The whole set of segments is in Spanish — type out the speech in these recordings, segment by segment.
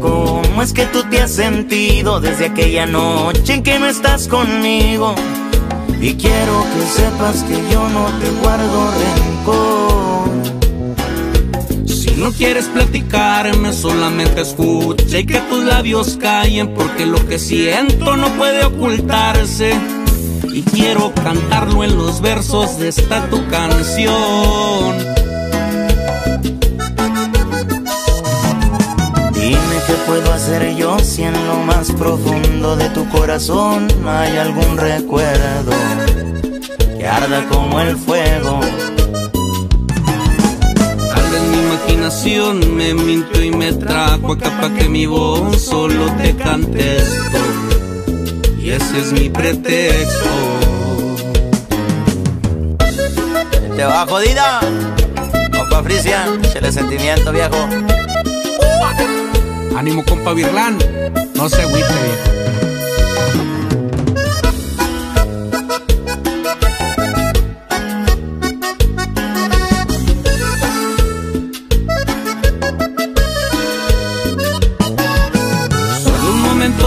cómo es que tú te has sentido desde aquella noche en que no estás conmigo. Y quiero que sepas que yo no te guardo rencor. Si no quieres platicarme, solamente escucha y que tus labios callen, porque lo que siento no puede ocultarse. Y quiero cantarlo en los versos de esta tu canción. Yo si en lo más profundo de tu corazón hay algún recuerdo que arda como el fuego. Tal vez mi imaginación me mintió y me trajo acá para que mi voz solo te cante esto. Y ese es mi pretexto. Te va jodida, compa Frisia, el sentimiento viejo. Ánimo, compa Virlán. No se agüite, viejo.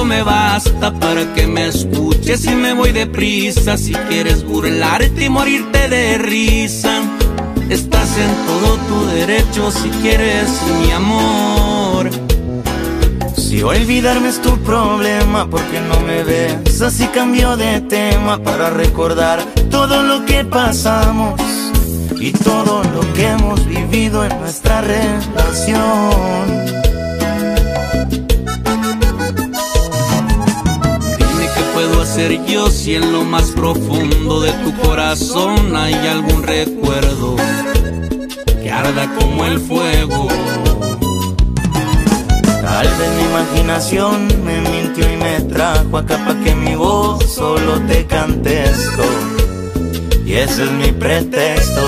Me basta para que me escuches y me voy deprisa. Si quieres burlarte y morirte de risa, estás en todo tu derecho si quieres mi amor. Si olvidarme es tu problema, porque no me ves así cambio de tema para recordar todo lo que pasamos y todo lo que hemos vivido en nuestra relación. Dime qué puedo hacer yo si en lo más profundo de tu corazón hay algún recuerdo que arda como el fuego. Vez mi imaginación me mintió y me trajo acá pa' que mi voz solo te cante esto. Y ese es mi pretexto.